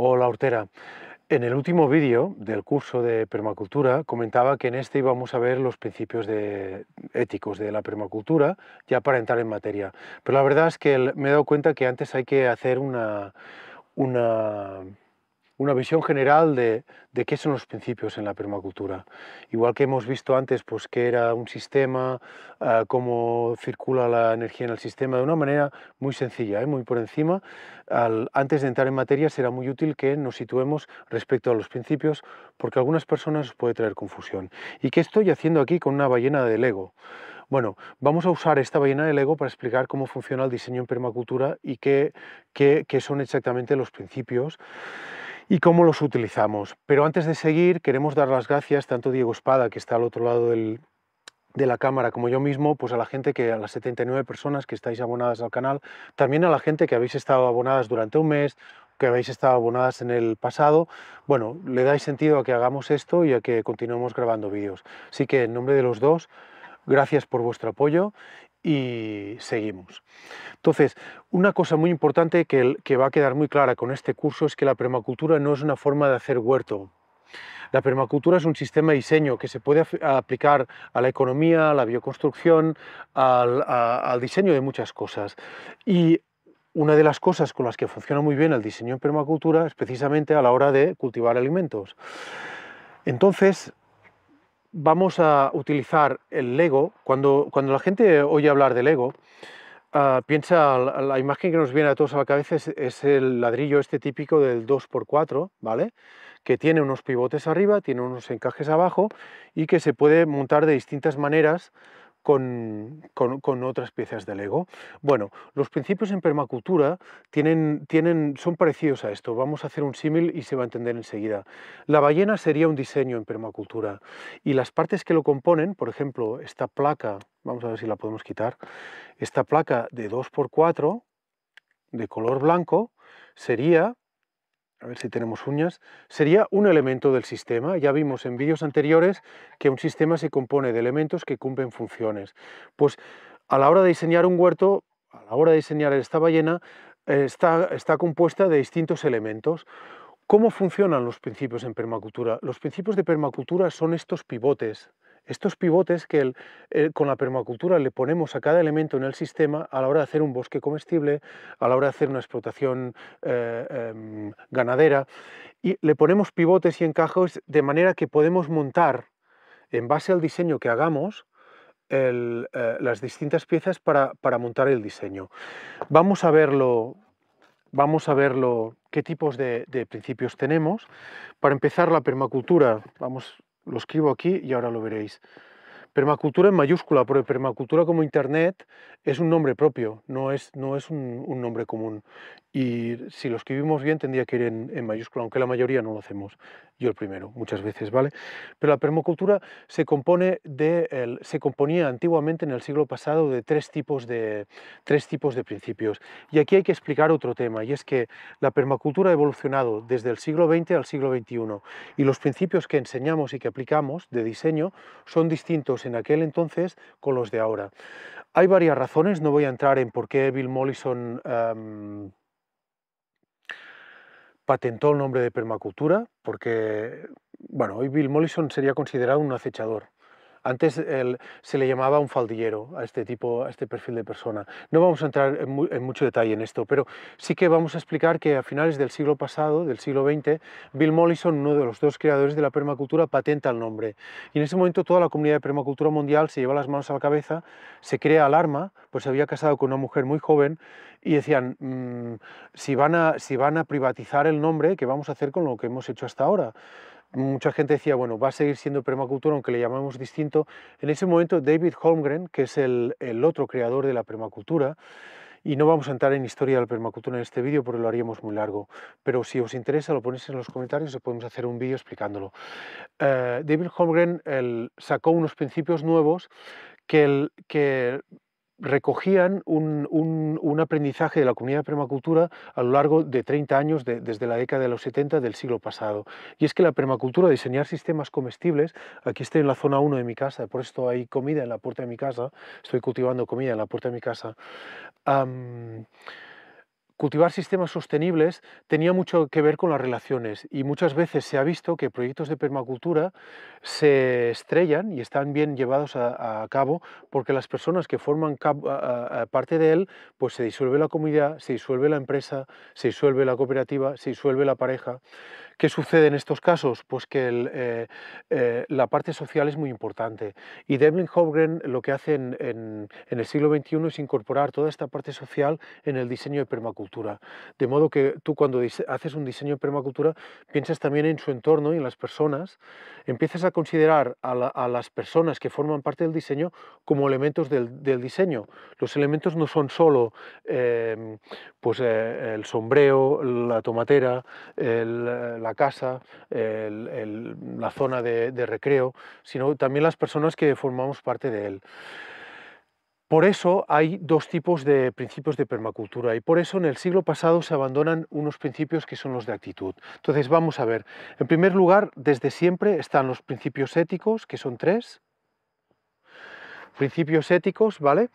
Hola Hortera. En el último vídeo del curso de permacultura comentaba que en este íbamos a ver los principios de, éticos de la permacultura ya para entrar en materia. Pero la verdad es que me he dado cuenta que antes hay que hacer una, una una visión general de, qué son los principios en la permacultura. Igual que hemos visto antes, pues qué era un sistema, ah, cómo circula la energía en el sistema, de una manera muy sencilla, ¿eh? muy por encima. antes de entrar en materia será muy útil que nos situemos respecto a los principios, porque a algunas personas puede traer confusión. ¿Y qué estoy haciendo aquí con una ballena de Lego? Bueno, vamos a usar esta ballena de Lego para explicar cómo funciona el diseño en permacultura y qué, qué, qué son exactamente los principios y cómo los utilizamos. Pero antes de seguir, queremos dar las gracias tanto Diego Espada, que está al otro lado de la cámara, como yo mismo, pues a la gente que, a las 79 personas que estáis abonadas al canal, también a la gente que habéis estado abonadas durante un mes, que habéis estado abonadas en el pasado, bueno, le dais sentido a que hagamos esto y a que continuemos grabando vídeos. Así que en nombre de los dos, gracias por vuestro apoyo y seguimos. Entonces, una cosa muy importante que, va a quedar muy clara con este curso es que la permacultura no es una forma de hacer huerto. La permacultura es un sistema de diseño que se puede aplicar a la economía, a la bioconstrucción, al, al diseño de muchas cosas. Y una de las cosas con las que funciona muy bien el diseño en permacultura es precisamente a la hora de cultivar alimentos. Entonces, vamos a utilizar el Lego. Cuando, cuando la gente oye hablar de Lego, ah, piensa, la, imagen que nos viene a todos a la cabeza es, el ladrillo este típico del 2x4, ¿vale? Que tiene unos pivotes arriba, tiene unos encajes abajo y que se puede montar de distintas maneras con, otras piezas de Lego. Bueno, los principios en permacultura tienen, tienen, son parecidos a esto. Vamos a hacer un símil y se va a entender enseguida. La ballena sería un diseño en permacultura y las partes que lo componen, por ejemplo, esta placa, vamos a ver si la podemos quitar, esta placa de 2x4 de color blanco sería a ver si tenemos uñas, sería un elemento del sistema. Ya vimos en vídeos anteriores que un sistema se compone de elementos que cumplen funciones. Pues a la hora de diseñar un huerto, a la hora de diseñar esta ballena, eh, está, está compuesta de distintos elementos. ¿Cómo funcionan los principios en permacultura? Los principios de permacultura son estos pivotes, estos pivotes que con la permacultura le ponemos a cada elemento en el sistema a la hora de hacer un bosque comestible, a la hora de hacer una explotación eh, em, ganadera, y le ponemos pivotes y encajos de manera que podemos montar, en base al diseño que hagamos, eh, las distintas piezas para, montar el diseño. Vamos a verlo, vamos a verlo qué tipos de, de principios tenemos. Para empezar, la permacultura, vamos lo escribo aquí y ahora lo veréis. Permacultura en mayúscula, porque permacultura como Internet es un nombre propio, no es, no es un, nombre común. Y si lo escribimos bien tendría que ir en, mayúscula, aunque la mayoría no lo hacemos. Yo el primero, muchas veces, ¿vale? Pero la permacultura se, compone de se componía antiguamente en el siglo pasado de tres, tipos de tres tipos de principios. Y aquí hay que explicar otro tema, y es que la permacultura ha evolucionado desde el siglo XX al siglo XXI, y los principios que enseñamos y que aplicamos de diseño son distintos en aquel entonces con los de ahora. Hay varias razones, no voy a entrar en por qué Bill Mollison em, patentó el nombre de permacultura, porque, bueno, hoy Bill Mollison sería considerado un acechador. Antes se le llamaba un faldillero a este tipo, a este perfil de persona. No vamos a entrar en, mucho detalle en esto, pero sí que vamos a explicar que a finales del siglo pasado, del siglo XX, Bill Mollison, uno de los dos creadores de la permacultura, patenta el nombre. Y en ese momento toda la comunidad de permacultura mundial se lleva las manos a la cabeza, se crea alarma, pues se había casado con una mujer muy joven y decían, mm, si, van a, si van a privatizar el nombre, ¿qué vamos a hacer con lo que hemos hecho hasta ahora? Mucha gente decía, bueno, va a seguir siendo permacultura, aunque le llamamos distinto. En ese momento, David Holmgren, que es el, otro creador de la permacultura, y no vamos a entrar en historia de la permacultura en este vídeo porque lo haríamos muy largo, pero si os interesa lo ponéis en los comentarios y podemos hacer un vídeo explicándolo. Eh, David Holmgren sacó unos principios nuevos que, que recogían un, aprendizaje de la comunidad de permacultura a lo largo de 30 años, desde la década de los 70 del siglo pasado. Y es que la permacultura, diseñar sistemas comestibles, aquí estoy en la zona 1 de mi casa, por esto hay comida en la puerta de mi casa, estoy cultivando comida en la puerta de mi casa, cultivar sistemas sostenibles tenía mucho que ver con las relaciones y muchas veces se ha visto que proyectos de permacultura se estrellan y están bien llevados a, cabo porque las personas que forman parte de él, pues se disuelve la comunidad, se disuelve la empresa, se disuelve la cooperativa, se disuelve la pareja. ¿Qué sucede en estos casos? Pues que eh, eh, la parte social es muy importante. Y Devlin Hogren lo que hace en, el siglo XXI es incorporar toda esta parte social en el diseño de permacultura. De modo que tú cuando haces un diseño de permacultura piensas también en su entorno y en las personas, empiezas a considerar a, las personas que forman parte del diseño como elementos del, diseño. Los elementos no son solo em, pues, eh, el sombreo, la tomatera, el, la casa, la zona de, recreo, sino también las personas que formamos parte de él. Por eso hay dos tipos de principios de permacultura y por eso en el siglo pasado se abandonan unos principios que son los de actitud. Entonces vamos a ver, en primer lugar, desde siempre están los principios éticos, que son tres. Principios éticos, ¿vale?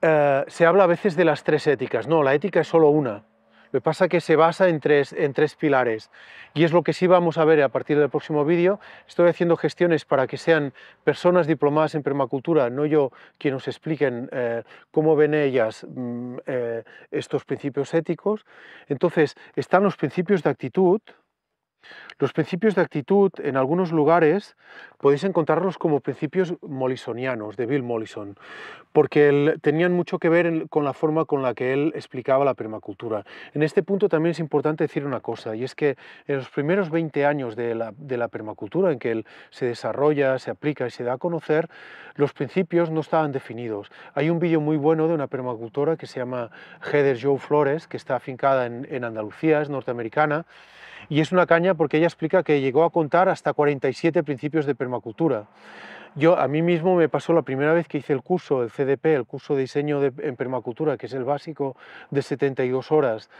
Eh, se habla a veces de las tres éticas, no, la ética es solo una. Lo que pasa es que se basa en tres, en tres pilares y es lo que sí vamos a ver a partir del próximo vídeo. Estoy haciendo gestiones para que sean personas diplomadas en permacultura, no yo quien nos expliquen eh, cómo ven ellas mm, eh, estos principios éticos. Entonces, están los principios de actitud, los principios de actitud, en algunos lugares, podéis encontrarlos como principios molisonianos, de Bill Mollison, porque tenían mucho que ver con la forma con la que él explicaba la permacultura. En este punto también es importante decir una cosa, y es que en los primeros 20 años de la, permacultura, en que él se desarrolla, se aplica y se da a conocer, los principios no estaban definidos. Hay un vídeo muy bueno de una permacultora que se llama Heather Joe Flores, que está afincada en, en Andalucía, es norteamericana, y es una caña porque ella explica que llegó a contar hasta 47 principios de permacultura. Yo a mí mismo me pasó la primera vez que hice el curso, el CDP, el curso de diseño en permacultura, que es el básico de 72 horas,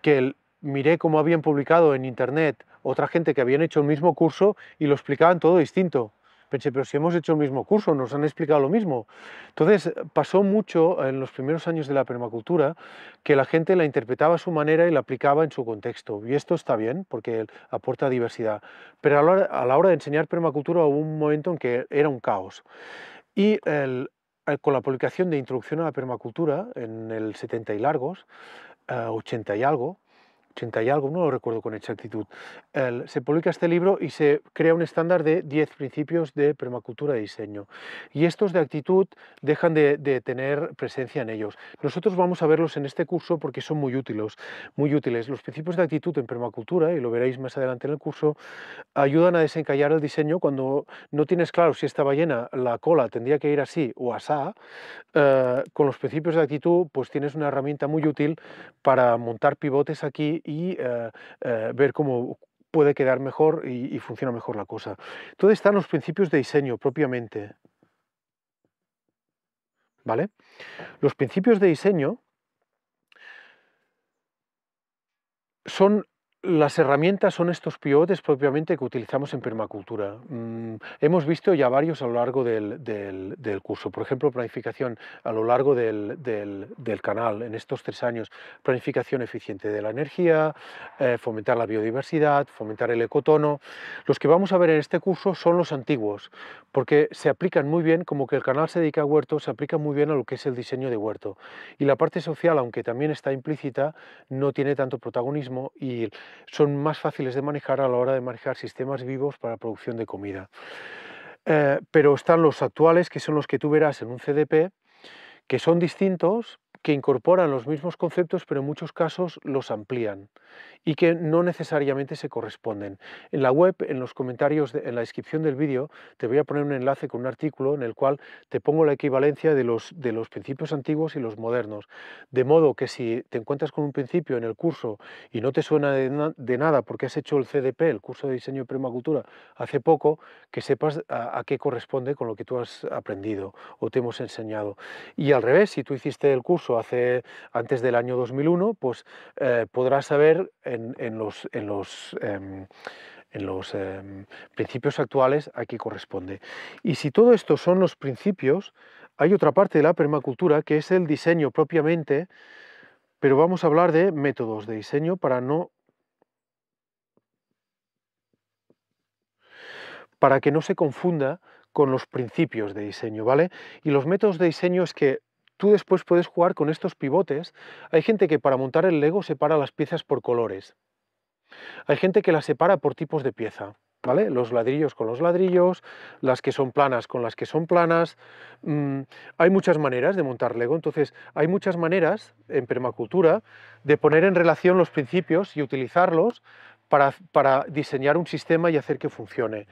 que miré cómo habían publicado en internet otra gente que habían hecho el mismo curso y lo explicaban todo distinto. Pensé, pero si hemos hecho el mismo curso, nos han explicado lo mismo. Entonces, pasó mucho en los primeros años de la permacultura que la gente la interpretaba a su manera y la aplicaba en su contexto. Y esto está bien porque aporta diversidad. Pero a la hora, de enseñar permacultura hubo un momento en que era un caos. Y con la publicación de Introducción a la Permacultura, en el 70 y largos, 80 eh, y algo, 80 y algo, no lo recuerdo con exactitud, se publica este libro y se crea un estándar de 10 principios de permacultura de diseño. Y estos de actitud dejan de, tener presencia en ellos. Nosotros vamos a verlos en este curso porque son muy útiles, muy útiles. Los principios de actitud en permacultura, y lo veréis más adelante en el curso, ayudan a desencallar el diseño cuando no tienes claro si esta ballena, la cola, tendría que ir así o asá. Eh, con los principios de actitud, pues tienes una herramienta muy útil para montar pivotes aquí y eh, eh, ver cómo puede quedar mejor y, funciona mejor la cosa. Entonces están los principios de diseño propiamente. ¿Vale? Los principios de diseño son las herramientas son estos pivotes propiamente que utilizamos en permacultura. Mm, hemos visto ya varios a lo largo del, curso. Por ejemplo, planificación a lo largo del, canal en estos tres años. Planificación eficiente de la energía, eh, fomentar la biodiversidad, fomentar el ecotono. Los que vamos a ver en este curso son los antiguos, porque se aplican muy bien, como que el canal se dedica a huerto, se aplica muy bien a lo que es el diseño de huerto. Y la parte social, aunque también está implícita, no tiene tanto protagonismo y son más fáciles de manejar a la hora de manejar sistemas vivos para producción de comida. Eh, pero están los actuales, que son los que tú verás en un CDP, que son distintos, que incorporan los mismos conceptos, pero en muchos casos los amplían y que no necesariamente se corresponden. En la web, en los comentarios, en la descripción del vídeo, te voy a poner un enlace con un artículo en el cual te pongo la equivalencia de los, de los principios antiguos y los modernos. De modo que si te encuentras con un principio en el curso y no te suena de, nada porque has hecho el CDP, el curso de diseño de permacultura, hace poco, que sepas a, qué corresponde con lo que tú has aprendido o te hemos enseñado. Y al revés, si tú hiciste el curso hace, antes del año 2001, pues eh, podrás saber en, los, en los, em, en los em, principios actuales a qué corresponde. Y si todo esto son los principios, hay otra parte de la permacultura que es el diseño propiamente pero vamos a hablar de métodos de diseño para no para que no se confunda con los principios de diseño, ¿vale? Y los métodos de diseño es que tú después puedes jugar con estos pivotes. Hay gente que para montar el Lego separa las piezas por colores. Hay gente que las separa por tipos de pieza. ¿Vale? Los ladrillos con los ladrillos, las que son planas con las que son planas. Mm, hay muchas maneras de montar Lego, entonces hay muchas maneras en permacultura de poner en relación los principios y utilizarlos para, diseñar un sistema y hacer que funcione.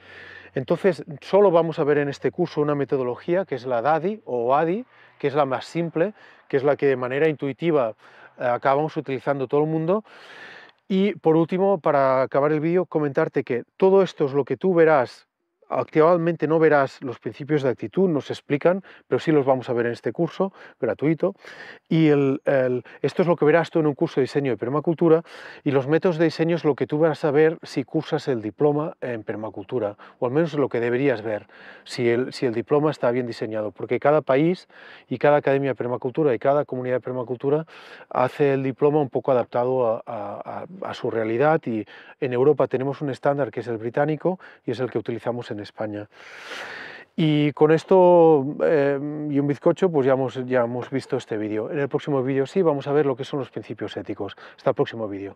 Entonces, solo vamos a ver en este curso una metodología que es la DADI o ADI, que es la más simple, que es la que de manera intuitiva eh, acabamos utilizando todo el mundo. Y por último, para acabar el vídeo, comentarte que todo esto es lo que tú verás Actualmente no verás los principios de actitud, nos explican, pero sí los vamos a ver en este curso gratuito. Y esto es lo que verás tú en un curso de diseño de permacultura y los métodos de diseño es lo que tú vas a ver si cursas el diploma en permacultura, o al menos lo que deberías ver, si el, si el diploma está bien diseñado, porque cada país y cada academia de permacultura y cada comunidad de permacultura hace el diploma un poco adaptado a, a su realidad y en Europa tenemos un estándar que es el británico y es el que utilizamos en en España. Y con esto eh, y un bizcocho, pues ya hemos, ya hemos visto este vídeo. En el próximo vídeo sí vamos a ver lo que son los principios éticos. Hasta el próximo vídeo.